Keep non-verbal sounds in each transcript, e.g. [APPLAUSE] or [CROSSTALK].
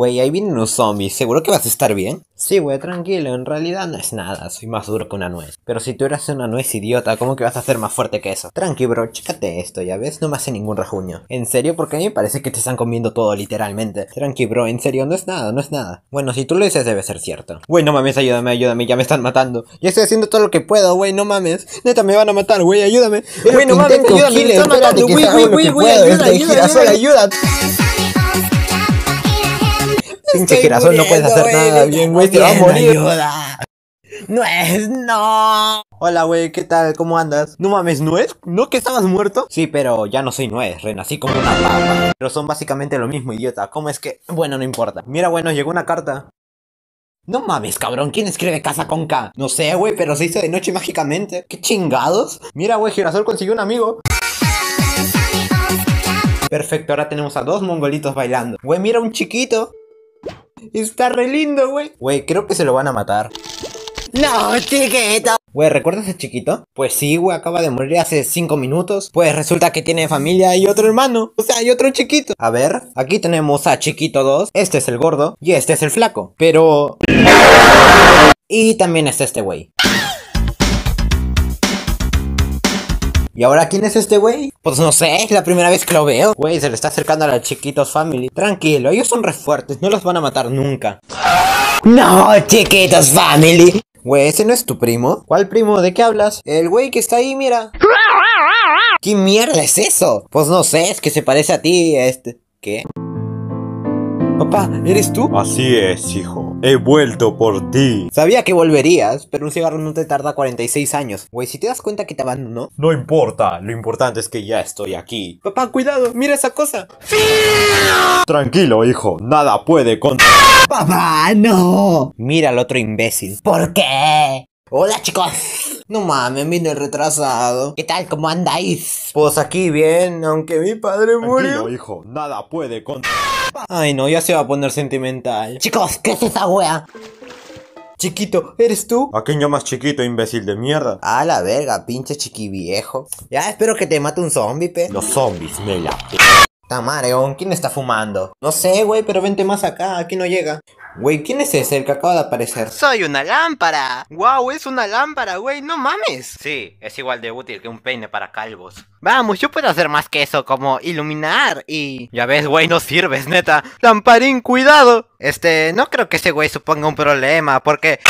Güey, ahí vienen unos zombies, ¿seguro que vas a estar bien? Sí, güey, tranquilo, en realidad no es nada, soy más duro que una nuez. Pero si tú eras una nuez idiota, ¿cómo que vas a ser más fuerte que eso? Tranqui, bro, chécate esto, ya ves, no me hace ningún rajuño. ¿En serio? Porque a mí me parece que te están comiendo todo, literalmente. Tranqui, bro, en serio, no es nada, no es nada. Bueno, si tú lo dices debe ser cierto. Güey, no mames, ayúdame, ayúdame, ya me están matando. Ya estoy haciendo todo lo que puedo, güey, no mames. Neta, me van a matar, güey, ayúdame. Güey, no mames, ayúdame, me están matando, güey, güey, güey, güey, ayuda, ayuda, ayuda, ayuda. Pinche girasol, no puedes hacer nada bien, güey, te va a morir. No es, no. Hola, güey, ¿qué tal? ¿Cómo andas? No mames, ¿nuez? ¿No que estabas muerto? Sí, pero ya no soy nuez, renací como una papa. Pero son básicamente lo mismo, idiota. ¿Cómo es que...? Bueno, no importa. Mira, bueno, llegó una carta. No mames, cabrón, ¿quién escribe casa con K? No sé, güey, pero se hizo de noche mágicamente. ¿Qué chingados? Mira, güey, Girasol consiguió un amigo. Perfecto, ahora tenemos a dos mongolitos bailando. Güey, mira un chiquito. Está re lindo, güey. Güey, creo que se lo van a matar. No, chiquito. Güey, ¿recuerdas a chiquito? Pues sí, güey, acaba de morir hace 5 minutos. Pues resulta que tiene familia y otro hermano. O sea, hay otro chiquito. A ver, aquí tenemos a chiquito 2. Este es el gordo y este es el flaco. Pero... Y también está este güey. ¿Y ahora quién es este güey? Pues no sé, es la primera vez que lo veo. Güey, se le está acercando a la chiquitos family. Tranquilo, ellos son re fuertes, no los van a matar nunca. No, chiquitos family. Güey, ¿ese no es tu primo? ¿Cuál primo? ¿De qué hablas? El güey que está ahí, mira. ¿Qué mierda es eso? Pues no sé, es que se parece a ti, este... ¿Qué? Papá, ¿eres tú? Así es, hijo. He vuelto por ti. Sabía que volverías, pero un cigarro no te tarda 46 años. Güey, si te das cuenta que te abandonó. No importa, lo importante es que ya estoy aquí. Papá, cuidado, mira esa cosa. Tranquilo, hijo, nada puede contra... Papá, no. Mira al otro imbécil. ¿Por qué? Hola, chicos. No mames, vine retrasado. ¿Qué tal? ¿Cómo andáis? Pues aquí bien, aunque mi padre murió. Tranquilo, hijo, nada puede contra... Ay no, ya se va a poner sentimental. Chicos, ¿qué es esa wea? Chiquito, ¿eres tú? ¿A quién llamas chiquito, imbécil de mierda? A la verga, pinche chiqui viejo. Ya espero que te mate un zombie, pe. Los zombies me la... Tamareón, ¿quién está fumando? No sé, güey, pero vente más acá, aquí no llega. Güey, ¿quién es ese, el que acaba de aparecer? Soy una lámpara. Wow, es una lámpara, güey, no mames. Sí, es igual de útil que un peine para calvos. Vamos, yo puedo hacer más que eso, como iluminar y... Ya ves, güey, no sirves, neta. Lamparín, cuidado. Este, no creo que ese güey suponga un problema, porque...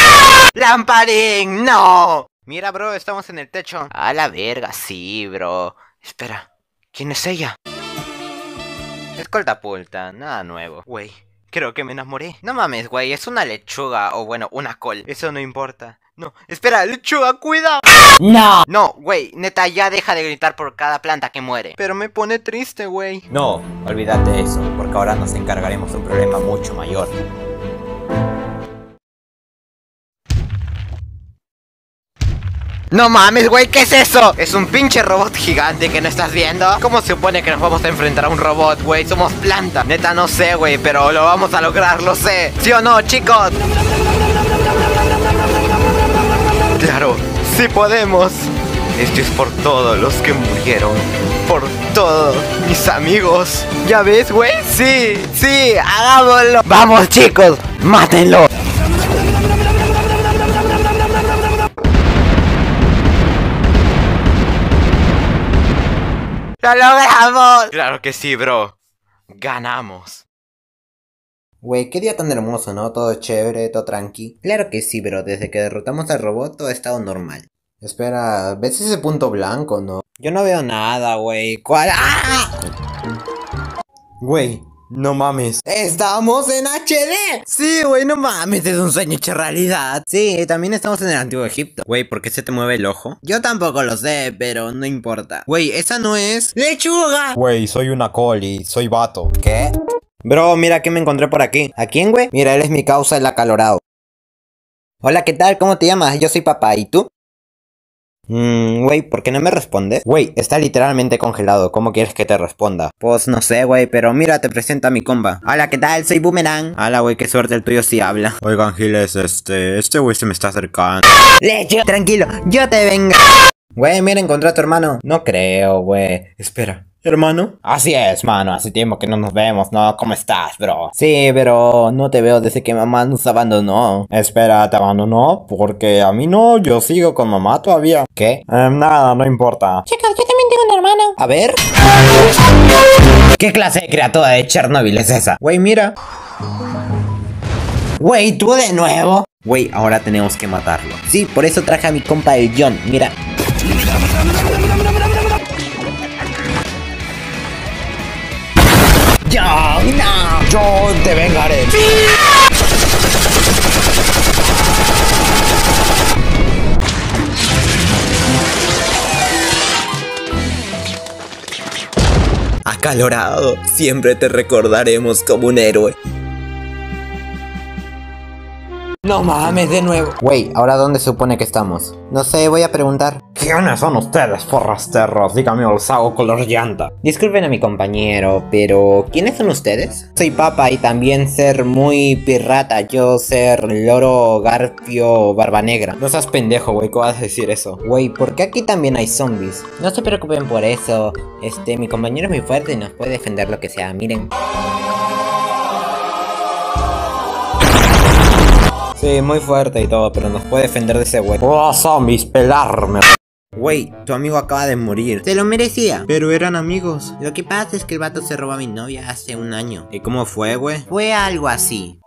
¡Lamparín, no! Mira, bro, estamos en el techo. A la verga, sí, bro. Espera, ¿quién es ella? Escolta pulta, nada nuevo. Güey, creo que me enamoré. No mames, güey, es una lechuga o bueno, una col. Eso no importa. No, espera, lechuga, cuidado. No. No, güey, neta, ya deja de gritar por cada planta que muere. Pero me pone triste, güey. No, olvídate de eso, porque ahora nos encargaremos de un problema mucho mayor. No mames, güey, ¿qué es eso? Es un pinche robot gigante que no estás viendo. ¿Cómo se supone que nos vamos a enfrentar a un robot, güey? Somos planta. Neta, no sé, güey, pero lo vamos a lograr, lo sé. ¿Sí o no, chicos? Claro, sí podemos. Esto es por todos los que murieron. Por todos mis amigos. ¿Ya ves, güey? Sí, sí, hagámoslo. Vamos, chicos, mátenlo. [LAUGHS] ¡Lo logramos! Claro que sí, bro. Ganamos. Güey, qué día tan hermoso, ¿no? Todo chévere, todo tranqui. Claro que sí, bro. Desde que derrotamos al robot todo ha estado normal. Espera, ¿ves ese punto blanco, no? Yo no veo nada, güey. ¿Cuál? ¡Ah! Güey, no mames. ¡Estamos en HD! Sí, güey, no mames, es un sueño hecho realidad. Sí, también estamos en el antiguo Egipto. Güey, ¿por qué se te mueve el ojo? Yo tampoco lo sé, pero no importa. Güey, esa no es... ¡Lechuga! Güey, soy una coli, soy vato. ¿Qué? Bro, mira que me encontré por aquí. ¿A quién, güey? Mira, él es mi causa, el acalorado. Hola, ¿qué tal? ¿Cómo te llamas? Yo soy papá, ¿y tú? Mmm, güey, ¿por qué no me respondes? Güey, está literalmente congelado, ¿cómo quieres que te responda? Pues no sé, güey, pero mira, te presento a mi comba. Hola, ¿qué tal? Soy Boomerang. Hola, güey, qué suerte el tuyo sí habla. Oigan, Giles, este... Este güey se me está acercando. Lecho, tranquilo, yo te vengo. Güey, mira, encontré a tu hermano. No creo, güey. Espera, hermano? Así es, mano, hace tiempo que no nos vemos, ¿no? ¿Cómo estás, bro? Sí, pero no te veo desde que mamá nos abandonó. Espera, ¿te abandonó? Porque a mí no, yo sigo con mamá todavía. ¿Qué? Em, nada, no importa. Chicos, yo también tengo un hermano. A ver. ¿Qué clase de criatura de Chernobyl es esa? Güey, mira. Güey, tú de nuevo. Güey, ahora tenemos que matarlo. Sí, por eso traje a mi compa el John. Mira. Yo te vengaré. Acalorado, siempre te recordaremos como un héroe. No mames, de nuevo. Güey, ¿ahora dónde se supone que estamos? No sé, voy a preguntar. ¿Quiénes son ustedes, forrasteros? Dígame o los hago color llanta. Disculpen a mi compañero, pero ¿quiénes son ustedes? Soy Papa y también ser muy pirata, yo ser loro garfio barba negra. No seas pendejo, güey, ¿cómo vas a decir eso? Güey, ¿por qué aquí también hay zombies? No se preocupen por eso, este, mi compañero es muy fuerte y nos puede defender lo que sea, miren. Sí, muy fuerte y todo, pero nos puede defender de ese güey. ¡Oh, zombies, pelarme! Güey, tu amigo acaba de morir. Se lo merecía. Pero eran amigos. Lo que pasa es que el vato se robó a mi novia hace un año. ¿Y cómo fue, güey? Fue algo así.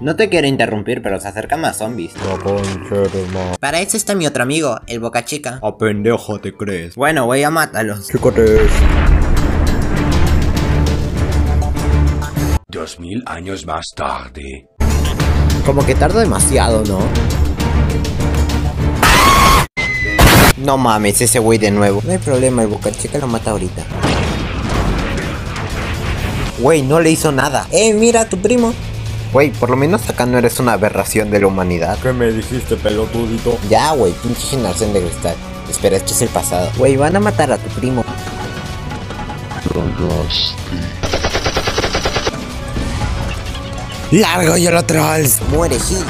No te quiero interrumpir, pero se acercan más zombies. Para eso está mi otro amigo, el Boca Chica. A pendejo te crees. Bueno, voy a matarlos. Chícote. Dos mil años más tarde. Como que tardo demasiado, ¿no? No mames, ese güey de nuevo. No hay problema, el Boca Chica lo mata ahorita. Güey, no le hizo nada. Eh, mira, tu primo. Güey, por lo menos acá no eres una aberración de la humanidad. ¿Qué me dijiste, pelotudito? Ya, güey, pinche generación de cristal. Espera, esto es el pasado. Güey, van a matar a tu primo. Largo y trolls. Muere Gil.